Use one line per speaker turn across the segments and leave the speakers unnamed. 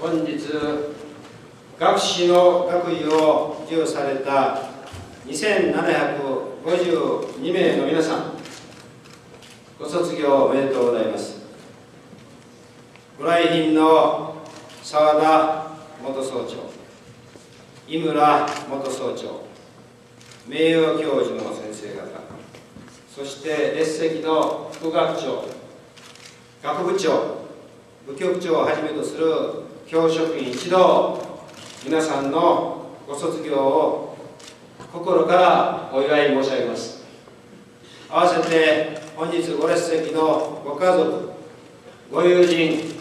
本日学士の学位を授与された2752名の皆さんご卒業おめでとうございます。ご来賓の澤田元総長井村元総長名誉教授の先生方そして列席の副学長学部長部局長をはじめとする教職員一同皆さんのご卒業を心からお祝い申し上げます。合わせて本日ご列席のご家族ご友人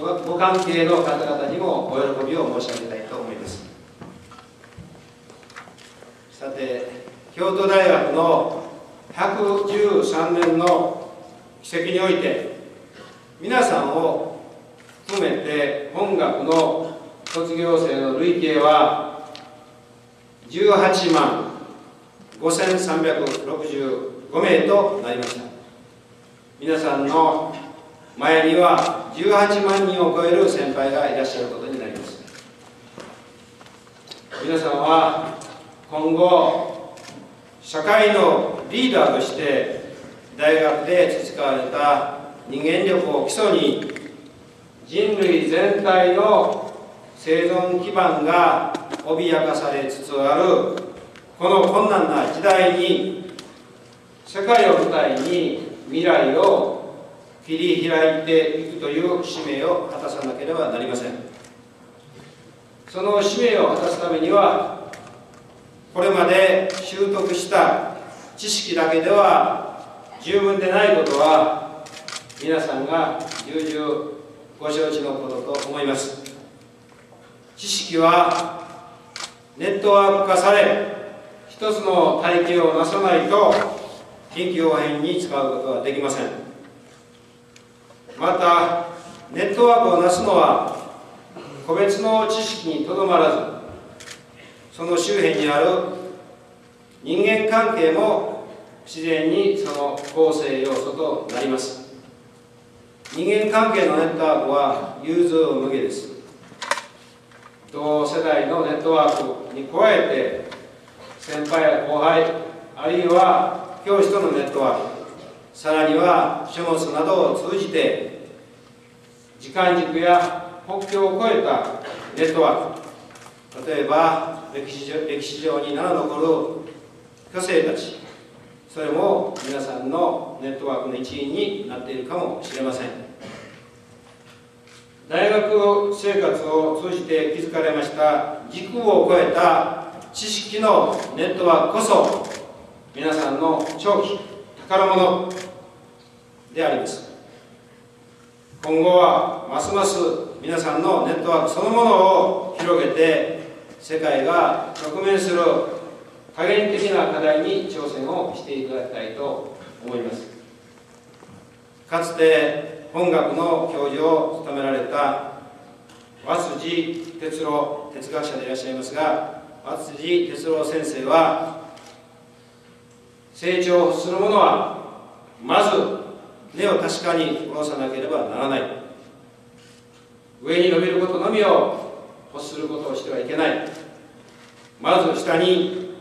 ご関係の方々にもお喜びを申し上げたいと思いますさて京都大学の113年の奇跡において皆さんを含めて本学の卒業生の累計は18万5365名となりました。皆さんの前には18万人を超える先輩がいらっしゃることになります。皆さんは今後社会のリーダーとして大学で培われた人間力を基礎に人類全体の生存基盤が脅かされつつあるこの困難な時代に世界を舞台に未来を切り開いていくという使命を果たさなければなりません。その使命を果たすためにはこれまで習得した知識だけでは十分でないことは皆さんが重々ご承知のことと思います。知識はネットワーク化され一つの体系をなさないと臨機応変に使うことはできません。またネットワークをなすのは個別の知識にとどまらずその周辺にある人間関係も自然にその構成要素となります。人間関係のネットワークは融通無下です。同世代のネットワークに加えて先輩や後輩あるいは教師とのネットワークさらには書物などを通じて時間軸や国境を越えたネットワーク例えば歴史上歴史上に名の残る巨星たちそれも皆さんのネットワークの一員になっているかもしれません。大学生活を通じて築かれました時空を超えた知識のネットワークこそ皆さんの長期宝物であります今後はますます皆さんのネットワークそのものを広げて世界が直面する多元的な課題に挑戦をしていただきたいと思います。かつて本学の教授を務められた和辻哲郎哲学者でいらっしゃいますが和辻哲郎先生は成長する者はまず根を確かに下ろさなければならない。上に伸びることのみを欲することをしてはいけない。まず下に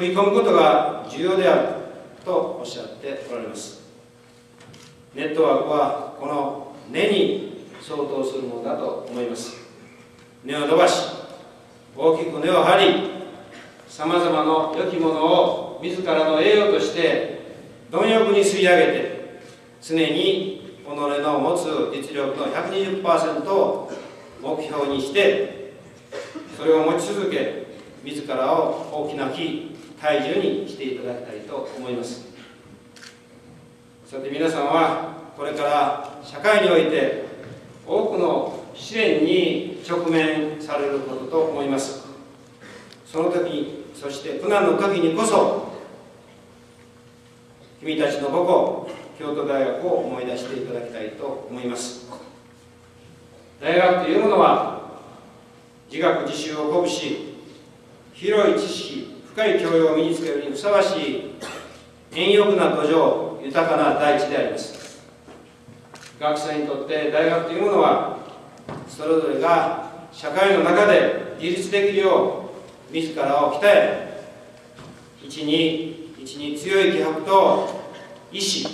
食い込むことが重要であるとおっしゃっておられます。ネットワークはこの根に相当するものだと思います。根を伸ばし大きく根を張りさまざまな良きものを自らの栄養として貪欲に吸い上げて常に己の持つ実力の120%を目標にしてそれを持ち続け自らを大きな木体重にしていただきたいと思います。さて皆さんはこれから社会において多くの試練に直面されることと思います。その時そして苦難の時にこそ君たちの母校京都大学を思い出していただきたいと思います。大学というものは自学自習を鼓舞し広い知識深い教養を身につけるにふさわしい遠欲な土壌豊かな大地であります。学生にとって大学というものはそれぞれが社会の中で自立できるよう自らを鍛え一に一に強い気迫と意志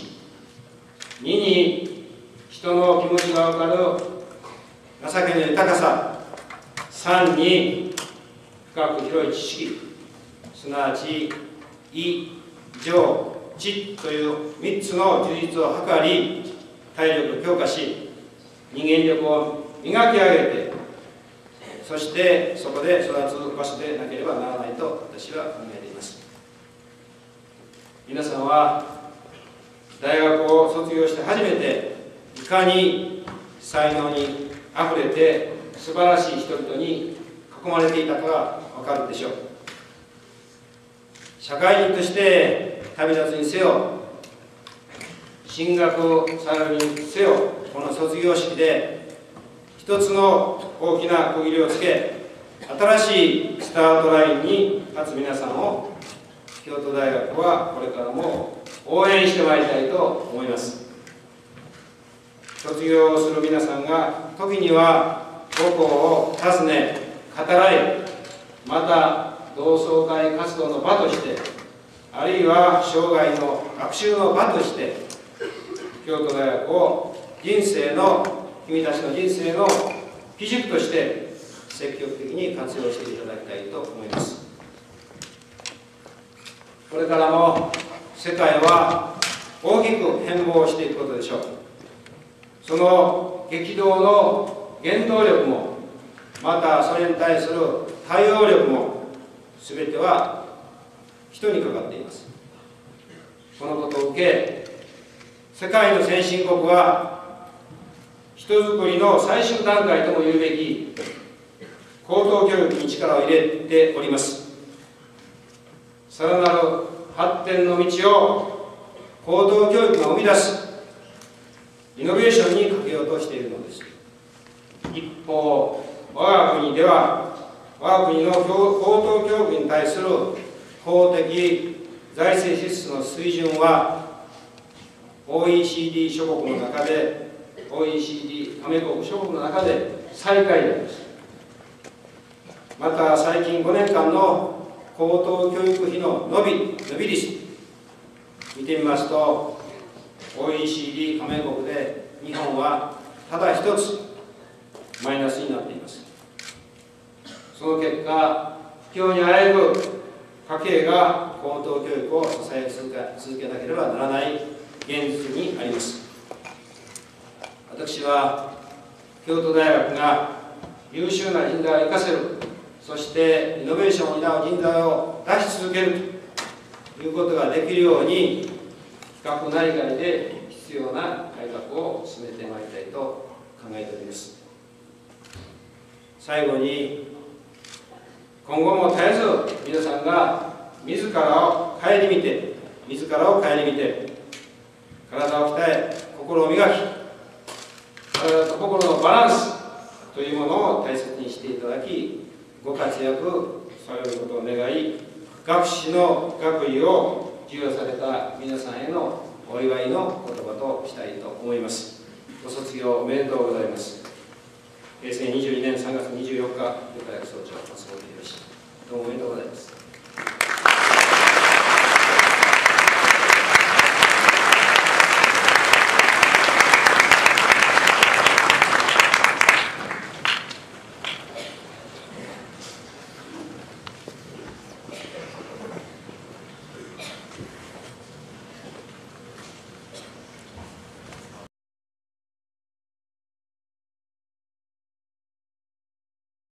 二に人の気持ちが分かる情けの豊かさ三に深く広い知識。すなわち意情知という3つの充実を図り体力を強化し人間力を磨き上げてそしてそこで育つ場所でなければならないと私は考えています。皆さんは大学を卒業して初めていかに才能にあふれて素晴らしい人々に囲まれていたかが分かるでしょう。社会人として旅立つにせよ進学されるにせよこの卒業式で一つの大きな区切りをつけ新しいスタートラインに立つ皆さんを京都大学はこれからも応援してまいりたいと思います。卒業する皆さんが時には母校を訪ね語らいまた同窓会活動の場としてあるいは生涯の学習の場として京都大学を人生の君たちの人生の基軸として積極的に活用していただきたいと思います。これからも世界は大きく変貌していくことでしょう。その激動の原動力もまたそれに対する対応力も全ては人にかかっています。このことを受け世界の先進国は人づくりの最終段階とも言うべき高等教育に力を入れております。さらなる発展の道を高等教育が生み出すイノベーションにかけようとしているのです。一方我が国では我が国の高等教育に対する公的財政支出の水準は OECD 諸国の中で OECD 加盟国諸国の中で最下位であります。また最近5年間の高等教育費の伸び伸び率見てみますと OECD 加盟国で日本はただ一つマイナスになっています。その結果不況にあえぐ家計が高等教育を支え続けなければならない現実にあります。私は京都大学が優秀な人材を生かせるそしてイノベーションを担う人材を出し続けるということができるように企画内外で必要な改革を進めてまいりたいと考えております。最後に今後も絶えず皆さんが自らを顧みて自らを顧みて体を鍛え心を磨き体と心のバランスというものを大切にしていただきご活躍されることを願い学士の学位を授与された皆さんへのお祝いの言葉としたいと思います。ご卒業おめでとうございます。平成22年3月24日、大学総長、松本博どうもおめでございます。